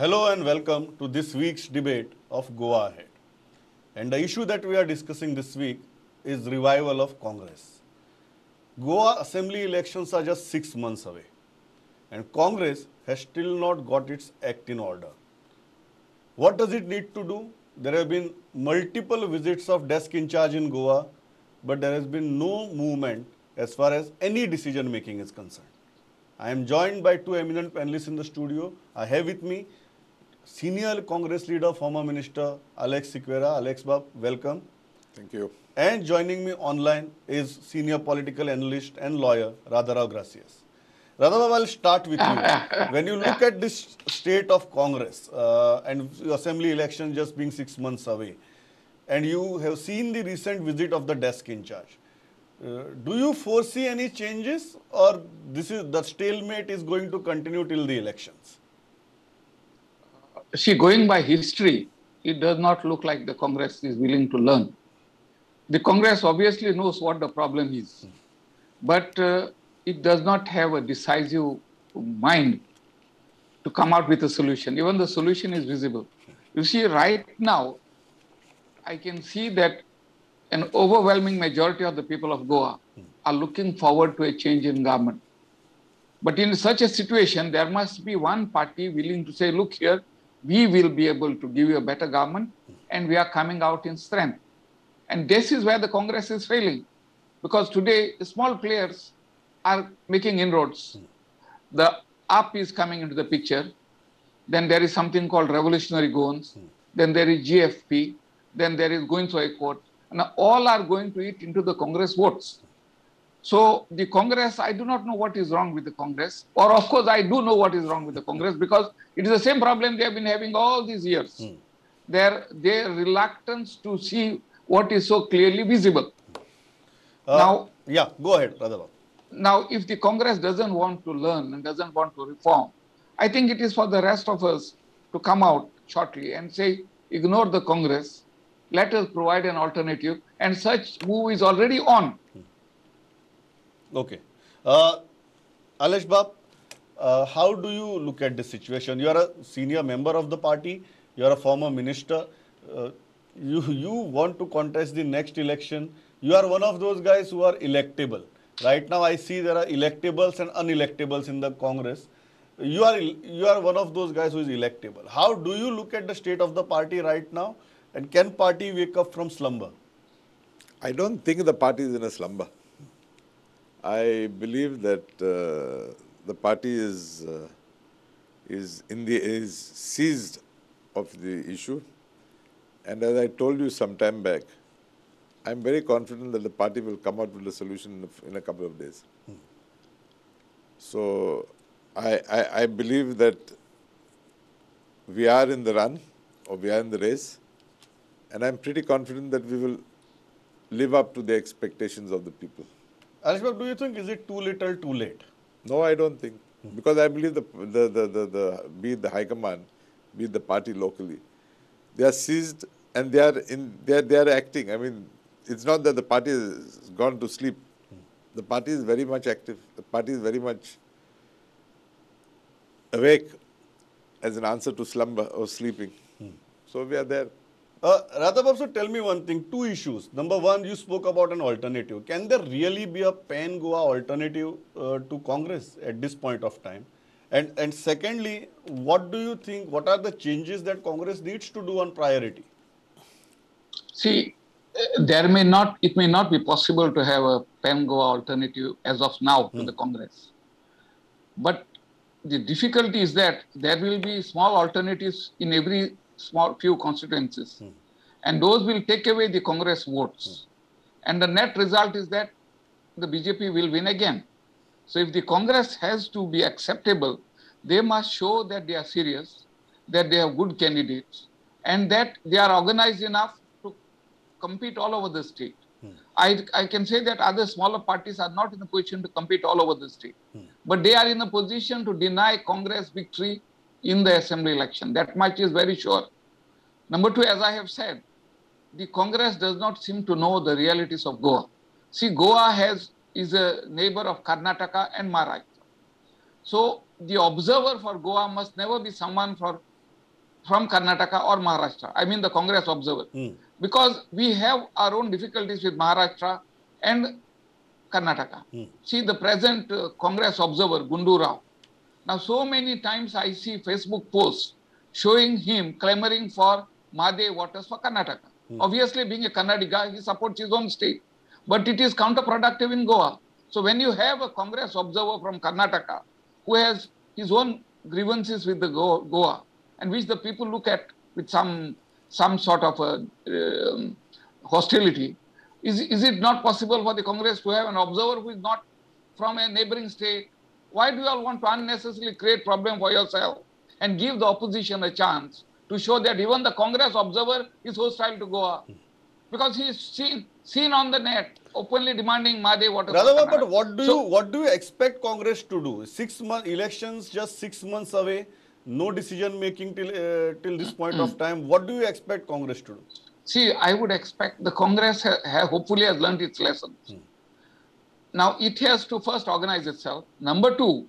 Hello and welcome to this week's debate of Goa Ahead. And the issue that we are discussing this week is revival of Congress. Goa assembly elections are just six months away, and Congress has still not got its act in order. What does it need to do? There have been multiple visits of desk in charge in Goa, but there has been no movement as far as any decision making is concerned. I am joined by two eminent panelists in the studio. I have with me senior Congress leader, former minister Aleixo Sequeira. Alex Bab, welcome. Thank you. And joining me online is senior political analyst and lawyer Radharao Gracias. Radharao, I'll start with you. when you look at this state of Congress uh, and assembly election just being six months away, and you have seen the recent visit of the desk in charge, uh, do you foresee any changes, or this is the stalemate is going to continue till the elections? See, going by history, it does not look like the Congress is willing to learn. The Congress obviously knows what the problem is, but uh, it does not have a decisive mind to come out with a solution. Even the solution is visible. You see, right now, I can see that an overwhelming majority of the people of Goa are looking forward to a change in government. But in such a situation, there must be one party willing to say, look here, we will be able to give you a better government and we are coming out in strength. And this is where the Congress is failing. Because today, small players are making inroads. The AAP is coming into the picture. Then there is something called Revolutionary Goans. Then there is GFP. Then there is going to a court. And all are going to eat into the Congress votes. So the Congress, I do not know what is wrong with the Congress. Or of course, I do know what is wrong with the Congress because it is the same problem they have been having all these years. Hmm. Their, their reluctance to see what is so clearly visible. Uh, Now- yeah, go ahead, Radharao. Now, if the Congress doesn't want to learn and doesn't want to reform, I think it is for the rest of us to come out shortly and say, ignore the Congress, let us provide an alternative, and such move is already on. Okay. Uh, Alesh Bab, uh, how do you look at this situation? You are a senior member of the party, you are a former minister. Uh, you, you want to contest the next election. You are one of those guys who are electable. Right now, I see there are electables and unelectables in the Congress. You are, you are one of those guys who is electable. How do you look at the state of the party right now? And can party wake up from slumber? I don't think the party is in a slumber. I believe that uh, the party is uh, is in the is seized of the issue, and as I told you some time back, I'm very confident that the party will come out with a solution in a, couple of days. So, I, I I believe that we are in the run or we are in the race, and I'm pretty confident that we will live up to the expectations of the people. Alesh Bab, do you think is it too little, too late? No, I don't think. Because I believe the, the, the, the, the, be it the High Command, be it the party locally, they are seized and they are, in, they are, they are acting. I mean, it's not that the party has gone to sleep. The party is very much active. The party is very much awake as an answer to slumber or sleeping. So we are there. Uh, Radhabab, so tell me one thing, two issues. Number one, you spoke about an alternative. Can there really be a pan Goa alternative uh, to Congress at this point of time? And, and secondly, what do you think, what are the changes that Congress needs to do on priority? See, uh, there may not, it may not be possible to have a pan Goa alternative as of now to the Congress. But the difficulty is that there will be small alternatives in every small few constituencies, hmm. and those will take away the Congress votes. Hmm. And the net result is that the BJP will win again. So if the Congress has to be acceptable, they must show that they are serious, that they have good candidates, and that they are organized enough to compete all over the state. Hmm. I, I can say that other smaller parties are not in a position to compete all over the state, but they are in a position to deny Congress victory in the assembly election. That much is very sure. Number two, as I have said, the Congress does not seem to know the realities of Goa. See, Goa has is a neighbor of Karnataka and Maharashtra. So the observer for Goa must never be someone for from Karnataka or Maharashtra. I mean the Congress observer. Because we have our own difficulties with Maharashtra and Karnataka. See the present uh, Congress observer, Gundu Rao. Now, so many times I see Facebook posts showing him clamoring for Mhadei waters for Karnataka. Obviously, being a Kannadiga, he supports his own state. But it is counterproductive in Goa. So when you have a Congress observer from Karnataka who has his own grievances with the Go- Goa and which the people look at with some some sort of a, um, hostility, is, is it not possible for the Congress to have an observer who is not from a neighboring state? Why do you all want to unnecessarily create problem for yourself and give the opposition a chance to show that even the Congress observer is hostile to Goa? Because he is seen, seen on the net openly demanding Mhadei water. for Radha, but what do So- you what do you expect Congress to do? Six month elections just six months away, no decision making till uh, till this point of time. What do you expect Congress to do? See, I would expect the Congress ha- ha- hopefully has learned its lessons. Now it has to first organize itself. Number two,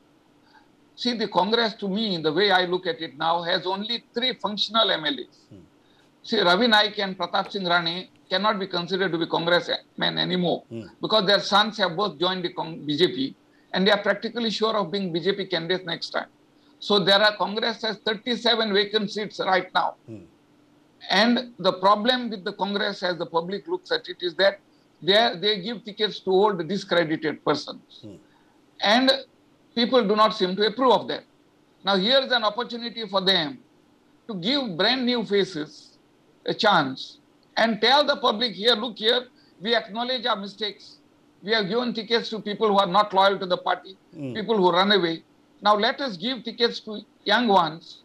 see the Congress to me, the way I look at it now, has only three functional MLAs. Hmm. See, Ravi Naik and Pratap Singh Rane cannot be considered to be Congress men anymore hmm. because their sons have both joined the BJP and they are practically sure of being BJP candidates next time. So there are Congress has 37 vacant seats right now. Hmm. And the problem with the Congress, as the public looks at it, is that they, they give tickets to old discredited persons. Hmm. And people do not seem to approve of that. Now, here's an opportunity for them to give brand new faces a chance and tell the public here, look here, we acknowledge our mistakes. We have given tickets to people who are not loyal to the party, hmm. people who run away. Now, let us give tickets to young ones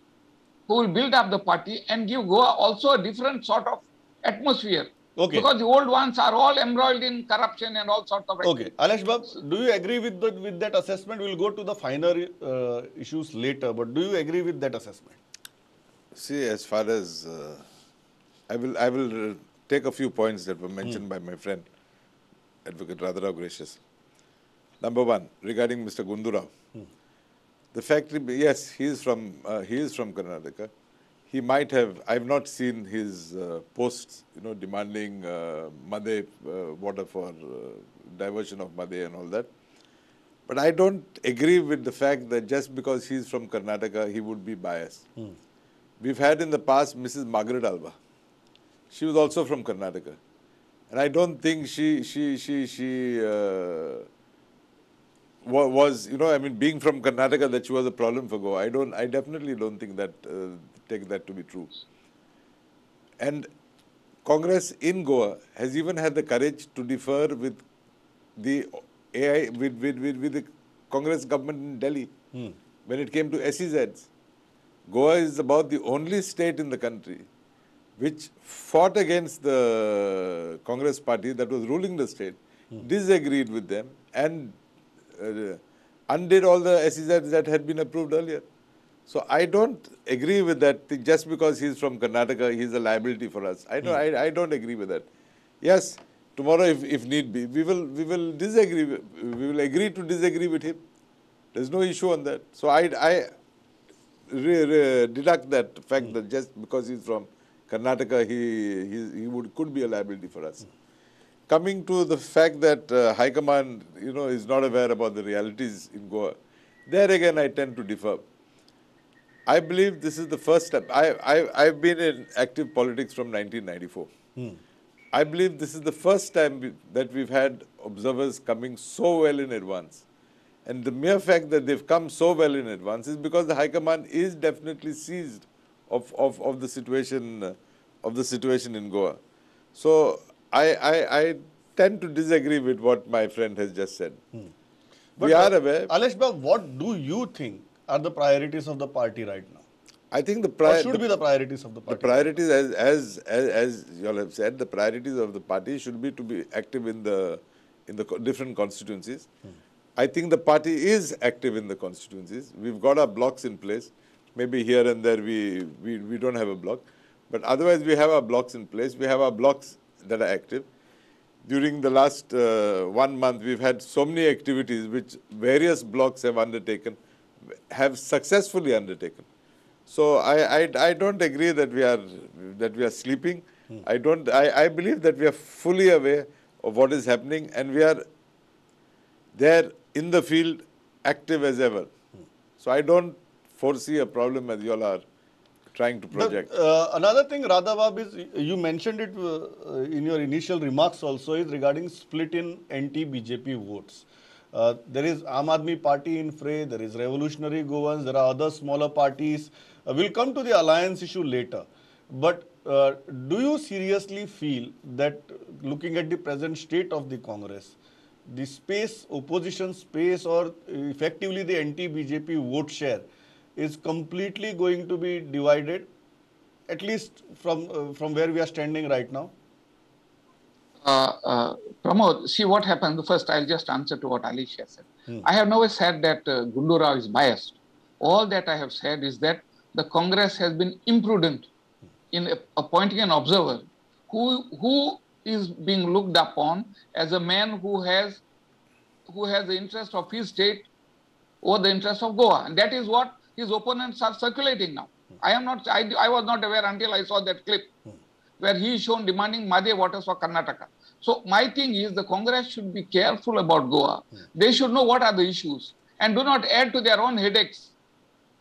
who will build up the party and give Goa also a different sort of atmosphere. Okay. Because the old ones are all embroiled in corruption and all sorts of Okay, Alesh Bab, do you agree with the, with that assessment? We'll go to the finer uh, issues later, but do you agree with that assessment? See, as far as uh, I will, I will uh, take a few points that were mentioned by my friend, Advocate Radharao Gracias. Number one, regarding Mr. Gundurao. The fact, remains, yes, he is from uh, he is from Karnataka. He might have. I have not seen his uh, posts, you know, demanding uh, Mhadei uh, water for uh, diversion of Mhadei and all that. But I don't agree with the fact that just because he's from Karnataka, he would be biased. We've had in the past Mrs. Margaret Alva. She was also from Karnataka, and I don't think she she she she uh, was you know I mean being from Karnataka that she was a problem for Goa. I don't I definitely don't think that uh, take that to be true. And Congress in Goa has even had the courage to defer with the AI with with, with, with the Congress government in Delhi when it came to SEZs. Goa is about the only state in the country which fought against the Congress party that was ruling the state, disagreed with them, and uh, undid all the SEZs that had been approved earlier. So I don't agree with that thing. Just because he's from Karnataka, he's a liability for us. I don't, I, I don't agree with that. Yes, tomorrow, if, if need be, we will we will disagree. We will agree to disagree with him. There's no issue on that. So I I re, re, deduct that fact that just because he's from Karnataka, he he, he would could be a liability for us. Coming to the fact that uh, High Command, you know, is not aware about the realities in Goa, there again I tend to differ. I believe this is the first step. I, I, I've been in active politics from 1994. I believe this is the first time that we've had observers coming so well in advance. And the mere fact that they've come so well in advance is because the High Command is definitely seized of, of, of the situation uh, of the situation in Goa. So I, I, I tend to disagree with what my friend has just said. we uh, are aware. Alesh what do you think are the priorities of the party right now? I think the, What should the be the priorities of the party. The priorities, as, as, as, as you all have said, the priorities of the party should be to be active in the, in the different constituencies. I think the party is active in the constituencies. We've got our blocks in place. Maybe here and there we, we, we don't have a block. But otherwise, we have our blocks in place. We have our blocks that are active. During the last uh, one month, we've had so many activities which various blocks have undertaken, have successfully undertaken. So I, I, I don't agree that we are that we are sleeping. I don't. I, I believe that we are fully aware of what is happening, and we are there in the field, active as ever. So I don't foresee a problem as you all are trying to The, project. uh, another thing, Radhabab, is you mentioned it uh, in your initial remarks also is regarding split in anti-BJP votes. Uh, there is Aam Aadmi Party in fray, there is Revolutionary Goans, there are other smaller parties. Uh, we'll come to the alliance issue later. But uh, do you seriously feel that looking at the present state of the Congress, the space, opposition space or effectively the anti-BJP vote share is completely going to be divided, at least from, uh, from where we are standing right now? Uh, uh, Pramod, see what happened. First, I'll just answer to what Alicia said. I have never said that uh, Gundu Rao is biased. All that I have said is that the Congress has been imprudent in appointing an observer who who is being looked upon as a man who has who has the interest of his state over the interest of Goa, and that is what his opponents are circulating now. I am not. I, I was not aware until I saw that clip where he is shown demanding Mhadei waters for Karnataka. So my thing is the Congress should be careful about Goa. Hmm. They should know what are the issues and do not add to their own headaches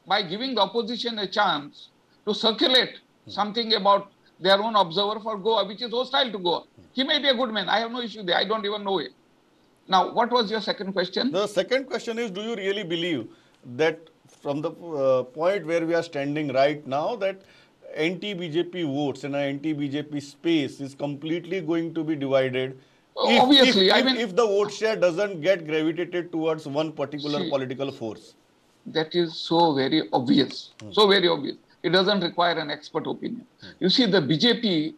by giving the opposition a chance to circulate hmm. something about their own observer for Goa, which is hostile to Goa. Hmm. He may be a good man. I have no issue there. I don't even know him. Now, what was your second question? The second question is, do you really believe that from the uh, point where we are standing right now, that anti-BJP votes in an anti-BJP space is completely going to be divided? Oh, if, Obviously, if, I mean- if the vote share doesn't get gravitated towards one particular See- political force. that is so very obvious, hmm. so very obvious. It doesn't require an expert opinion. Hmm. You see, the BJP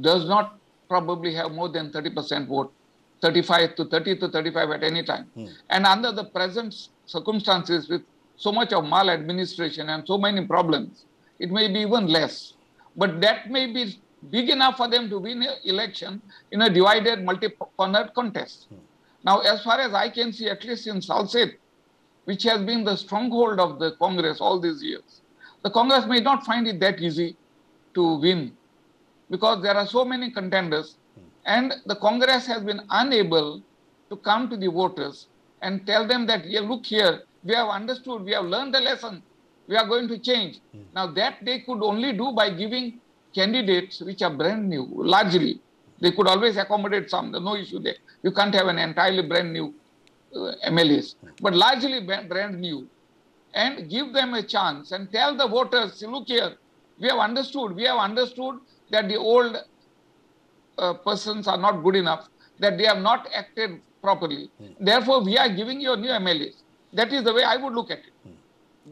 does not probably have more than 30% vote, 35 to 30 to 35 at any time. Hmm. And under the present circumstances, with so much of maladministration and so many problems, it may be even less. But that may be big enough for them to win an election in a divided multi-cornered contest. Hmm. Now, as far as I can see, at least in Salsette, which has been the stronghold of the Congress all these years. The Congress may not find it that easy to win because there are so many contenders, hmm. and the Congress has been unable to come to the voters and tell them that, yeah, look here, we have understood, we have learned the lesson, we are going to change. Now, that they could only do by giving candidates which are brand new, largely. They could always accommodate some, there's no issue there. You can't have an entirely brand new uh, MLAs, but largely brand new, and give them a chance and tell the voters, look here, we have understood, we have understood that the old uh, persons are not good enough, that they have not acted properly. Therefore, we are giving you new MLAs. That is the way I would look at it.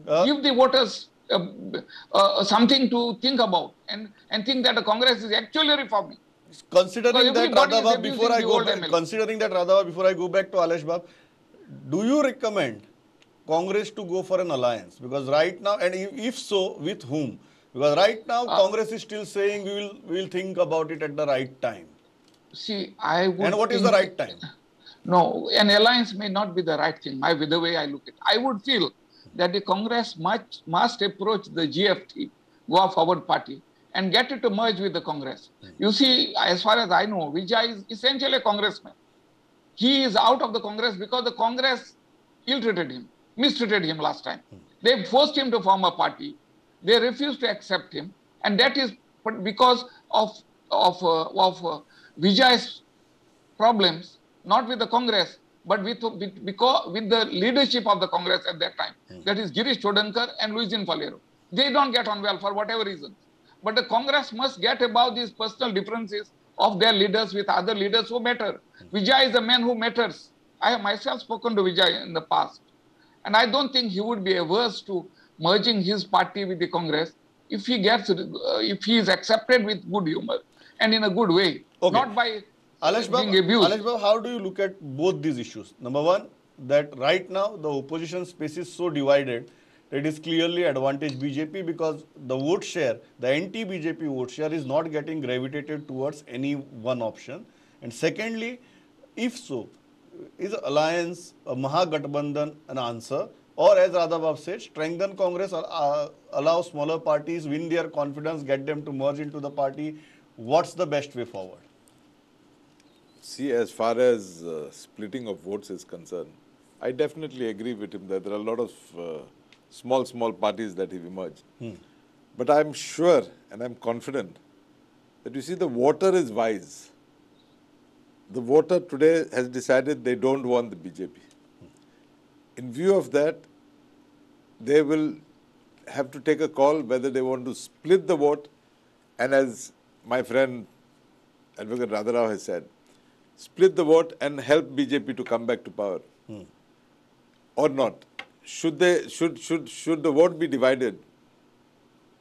Uh, Give the voters uh, uh, something to think about and, and think that the Congress is actually reforming. Considering that, Radhava, before I go back, considering that, Radhava, before I go back to Alesh Bab, do you recommend Congress to go for an alliance? Because right now, and if so, with whom? Because right now, Uh, Congress is still saying we will we will think about it at the right time. See, I would. And what is the right time? No, an alliance may not be the right thing. My, the way I look at it, I would feel that the Congress must must approach the GFP, Goa Forward Party, and get it to merge with the Congress. You see, as far as I know, Vijay is essentially a congressman. He is out of the Congress because the Congress ill-treated him, mistreated him last time. They forced him to form a party. They refused to accept him, and that is because of of uh, of uh, Vijay's problems, not with the Congress, but with, with because with the leadership of the Congress at that time. That is Girish Chodankar and Luizinho Faleiro. They don't get on well for whatever reason. But the Congress must get above these personal differences of their leaders with other leaders who matter. Vijay is a man who matters. I have myself spoken to Vijay in the past. And I don't think he would be averse to merging his party with the Congress if he gets, uh, if he is accepted with good humor and in a good way, Okay. not by Alesh Bab, being abused. Alesh Bab, how do you look at both these issues? Number one, that right now the opposition space is so divided that it is clearly advantage BJP because the vote share, the anti-BJP vote share is not getting gravitated towards any one option. And secondly, if so, is alliance, a Mahagathbandhan an answer? or as Radhabab said, strengthen Congress, uh, allow smaller parties, win their confidence, get them to merge into the party. What's the best way forward? See, as far as uh, splitting of votes is concerned, I definitely agree with him that there are a lot of uh, small, small parties that have emerged. But I'm sure and I'm confident that you see the voter is wise. The voter today has decided they don't want the BJP. In view of that, they will have to take a call whether they want to split the vote and as my friend Advocate Radharao has said, split the vote and help BJP to come back to power hmm. or not. Should they should should should the vote be divided?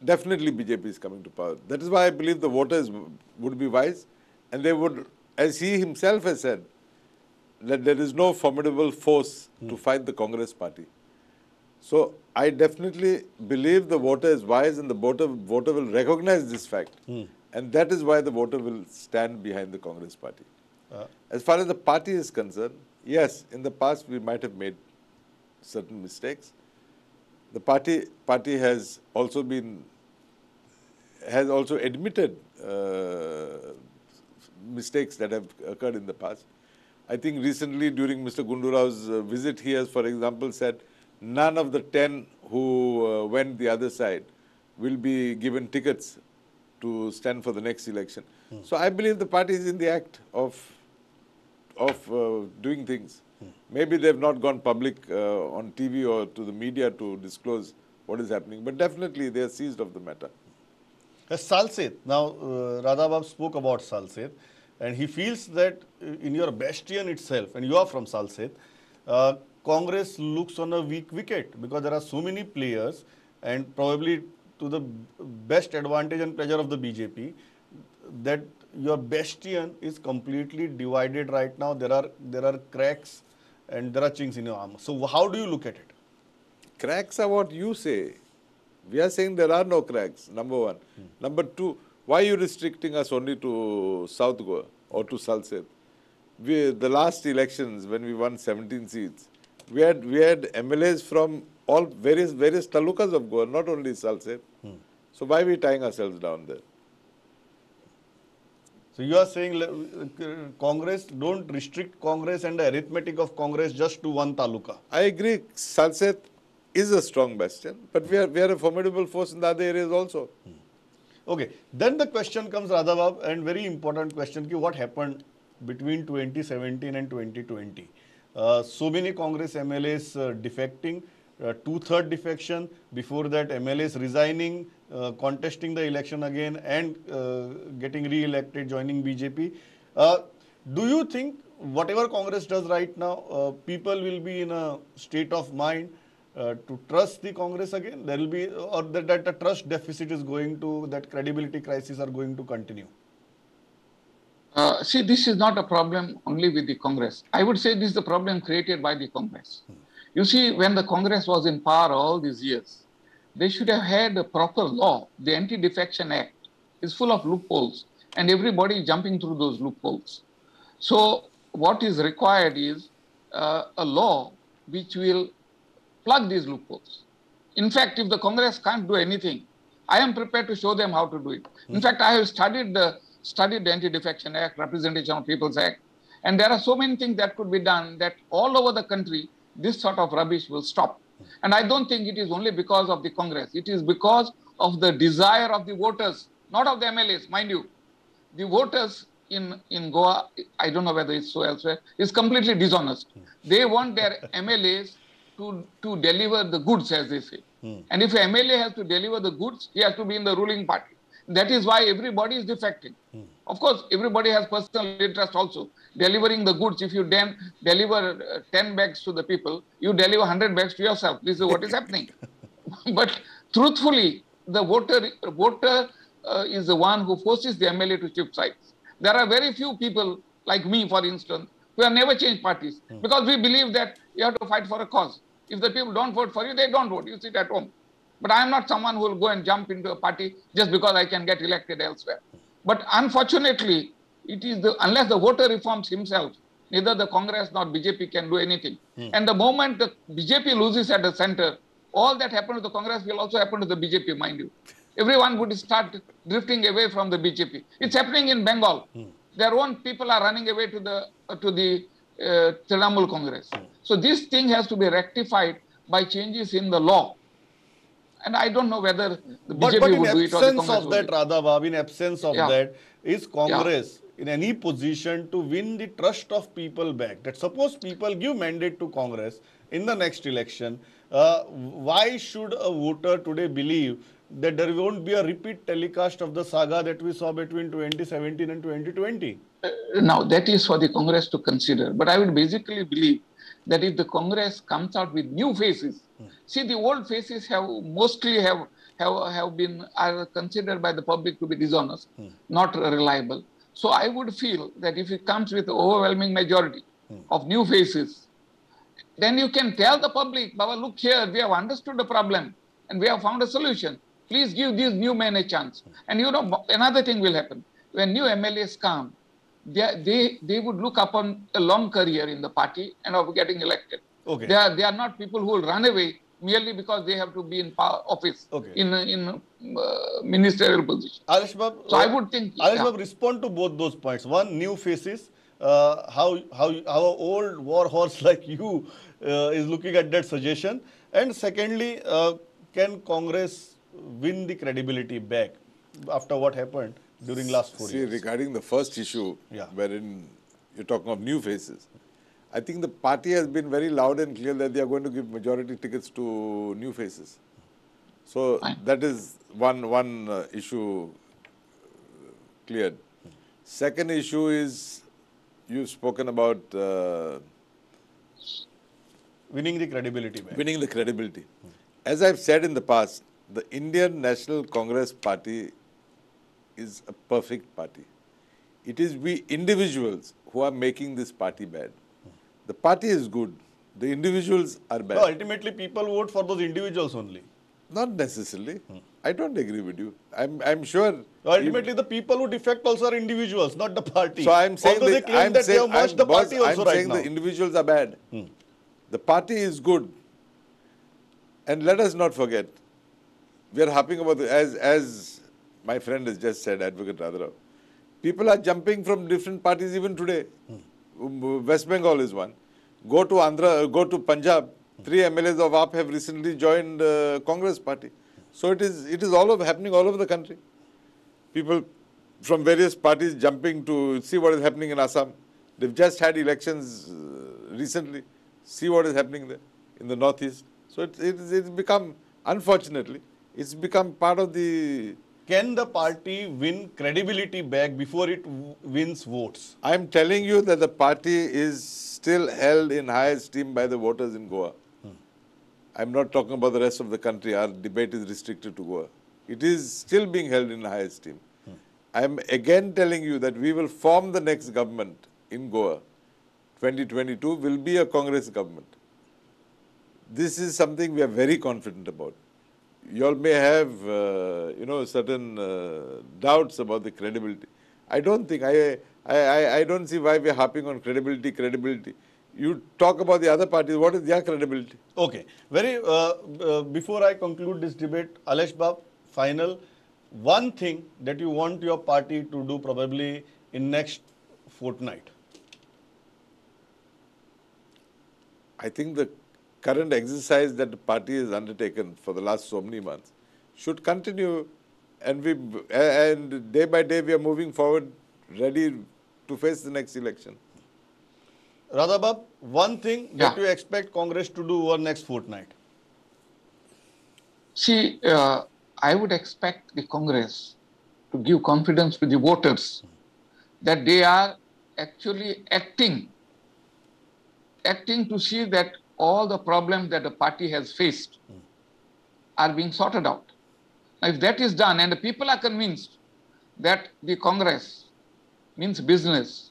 Definitely BJP is coming to power. That is why I believe the voters would be wise and they would, as he himself has said, that there is no formidable force hmm. to fight the Congress party. So I definitely believe the voter is wise and the voter, voter will recognize this fact. Hmm. And that is why the voter will stand behind the Congress party. Uh, As far as the party is concerned, yes, in the past we might have made certain mistakes. The party party has also been has also admitted uh, mistakes that have occurred in the past. I think recently during Mr. Gundurao's uh, visit, he has, for example, said none of the 10 who uh, went the other side will be given tickets to stand for the next election. So I believe the party is in the act of of uh, doing things. Maybe they've not gone public uh, on TV or to the media to disclose what is happening, but definitely they are seized of the matter. Uh, Salsette. Now, uh, Radhabab spoke about Salsette, and he feels that uh, in your bastion itself, and you are from Salsette, uh, Congress looks on a weak wicket because there are so many players, and probably to the best advantage and pleasure of the BJP, that your bastion is completely divided right now. There are there are cracks, and there are chinks in your armor. So, how do you look at it? Cracks are what you say. We are saying there are no cracks, number one. Hmm. Number two, why are you restricting us only to South Goa or to Salsette? We, the last elections, when we won 17 seats, we had, we had MLAs from all various various talukas of Goa, not only Salset. Hmm. So why are we tying ourselves down there? So you are saying uh, Congress don't restrict Congress and the arithmetic of Congress just to one taluka. I agree, Salsette is a strong bastion, but we are, we are a formidable force in the other areas also. Okay, then the question comes, Radhabab, and very important question: ki what happened between 2017 and 2020? Uh, so many Congress MLAs uh, defecting, two-third defection. Before that, MLAs resigning, uh, contesting the election again, and uh, getting re-elected, joining BJP. Uh, do you think whatever Congress does right now, uh, people will be in a state of mind uh, to trust the Congress again? There will be, or that, that the trust deficit is going to, that credibility crisis are going to continue. Uh, see, this is not a problem only with the Congress. I would say this is the problem created by the Congress. You see, when the Congress was in power all these years, they should have had a proper law. The Anti Defection Act is full of loopholes, and everybody is jumping through those loopholes. So, what is required is uh, a law which will plug these loopholes. In fact, if the Congress can't do anything, I am prepared to show them how to do it. In fact, I have studied the studied the Anti-Defection Act, Representation of People's Act, and there are so many things that could be done that all over the country this sort of rubbish will stop. And I don't think it is only because of the Congress. It is because of the desire of the voters, not of the MLAs, mind you. The voters in, in Goa, I don't know whether it's so elsewhere, is completely dishonest. They want their MLAs to, to deliver the goods, as they say. Hmm. And if an MLA has to deliver the goods, he has to be in the ruling party. That is why everybody is defecting. Hmm. Of course, everybody has personal interest also. Delivering the goods, if you then deliver uh, 10 bags to the people, you deliver 100 bags to yourself. This is what is happening. but truthfully, the voter, voter uh, is the one who forces the MLA to shift sides. There are very few people, like me, for instance, who have never changed parties because we believe that you have to fight for a cause. If the people don't vote for you, they don't vote. You sit at home. But I am not someone who will go and jump into a party just because I can get elected elsewhere. But unfortunately, it is the unless the voter reforms himself, Neither the Congress nor BJP can do anything. And the moment the BJP loses at the center, all that happened to the Congress will also happen to the BJP, mind you. Everyone would start drifting away from the BJP. It's happening in Bengal. Their own people are running away to the uh, to the uh, Trinamool Congress. So this thing has to be rectified by changes in the law. And I don't know whether the But, BJP but would do it or the absence Congress of that, it. In absence of Yeah. that, is Congress in any position to win the trust of people back? That suppose people give mandate to Congress in the next election, uh, why should a voter today believe that there won't be a repeat telecast of the saga that we saw between 2017 and 2020? Uh, now, that is for the Congress to consider. But I would basically believe that if the Congress comes out with new faces, hmm. see, the old faces have mostly have, have, have been are considered by the public to be dishonest, hmm. not reliable. So I would feel that if it comes with overwhelming majority hmm. of new faces, then you can tell the public, Baba, look here, we have understood the problem and we have found a solution. Please give these new men a chance. Hmm. And you know, another thing will happen. When new MLAs come, they, they, they would look upon a long career in the party and of getting elected. Okay. They are, they are not people who will run away merely because they have to be in power, office, Okay. in, in uh, ministerial position. Alish Bab, So I uh, would think, Alish yeah. Bab, respond to both those points. One, new faces. Uh, how how how old war horse like you uh, is looking at that suggestion, and secondly, uh, can Congress win the credibility back after what happened during last four See, years? See, regarding the first issue, Yeah. wherein you're talking of new faces, I think the party has been very loud and clear that they are going to give majority tickets to new faces. So Fine. that is one one uh, issue uh, cleared. Second issue is you've spoken about uh, Winning the credibility back. winning the credibility. As I've said in the past, the Indian National Congress Party is a perfect party. It is we individuals who are making this party bad. The party is good. The individuals are bad. No, ultimately, people vote for those individuals only. Not necessarily. I don't agree with you. I'm, I'm sure. Ultimately, the people who defect also are individuals, not the party. So I'm saying Although they the, claim I'm that saying, they have merged I'm, the boss, party also I'm right saying now. the individuals are bad. The party is good. And let us not forget, we are harping about the, as as my friend has just said, Advocate Radharao. People are jumping from different parties even today. Um, West Bengal is one. Go to Andhra, go to Punjab. Three MLAs of AAP have recently joined uh, Congress party. So it is it is all over happening all over the country people from various parties jumping to see what is happening in Assam. They've just had elections uh, recently. See what is happening there in the northeast. So it, it, it's become, unfortunately, it's become part of the. Can the party win credibility back before it wins votes? I'm telling you that the party is still held in high esteem by the voters in Goa. Hmm. I'm not talking about the rest of the country. Our debate is restricted to Goa. It is still being held in high esteem. Hmm. I'm again telling you that we will form the next government in Goa. 2022 will be a Congress government. This is something we are very confident about. You all may have, uh, you know, certain uh, doubts about the credibility. I don't think, I, I, I, I don't see why we are harping on credibility, credibility. You talk about the other parties, what is their credibility? Okay. Very. Uh, uh, before I conclude this debate, Alesh Bab, final one thing that you want your party to do probably in next fortnight. I think the current exercise that the party has undertaken for the last so many months should continue, and we and day by day we are moving forward, ready to face the next election. Radhabab, one thing that Yeah. you expect Congress to do over next fortnight. See, uh, I would expect the Congress to give confidence to the voters that they are actually acting, acting to see that all the problems that the party has faced are being sorted out. Now, if that is done and the people are convinced that the Congress means business,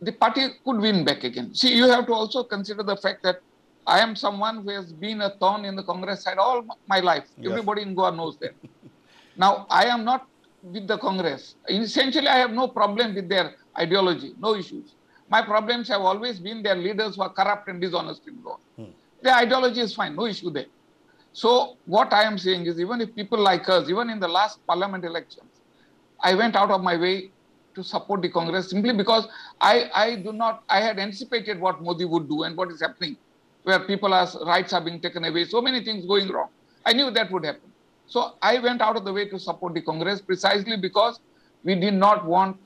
the party could win back again. See, you have to also consider the fact that I am someone who has been a thorn in the Congress side all my life. Yes. Everybody in Goa knows that. now, I am not with the Congress. Essentially, I have no problem with their ideology, no issues. My problems have always been their leaders were corrupt and dishonest in Goa. Hmm. Their ideology is fine, no issue there. So what I am saying is, even if people like us, even in the last parliament elections, I went out of my way to support the Congress simply because I, I do not, I had anticipated what Modi would do and what is happening, where people's rights are being taken away, so many things going wrong. I knew that would happen. So I went out of the way to support the Congress precisely because we did not want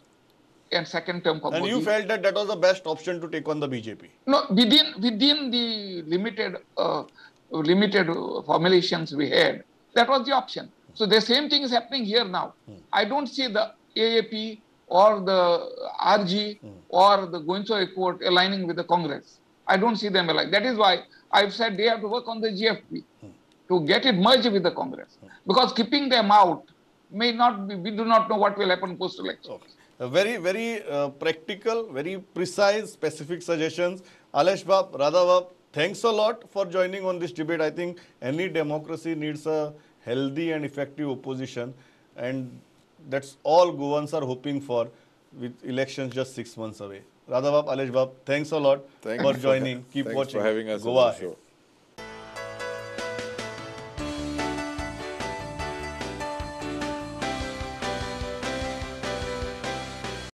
a second term for And Modi. you felt that that was the best option to take on the BJP. No, within within the limited uh, limited uh, formulations we had, that was the option. So the same thing is happening here now. I don't see the AAP or the RG or the Goencho Avaaz aligning with the Congress. I don't see them aligning. That is why I've said they have to work on the GFP to get it merged with the Congress. Because keeping them out may not be, we do not know what will happen post election. Okay. Uh, very, very uh, practical, very precise, specific suggestions. Alesh Bab, Radha Bab, thanks a lot for joining on this debate. I think any democracy needs a healthy and effective opposition, and that's all Goans are hoping for with elections just six months away. Radha Bab, Alesh Bab, thanks a lot Thank for you for joining. Keep watching. for having us on Goa the ahead. show.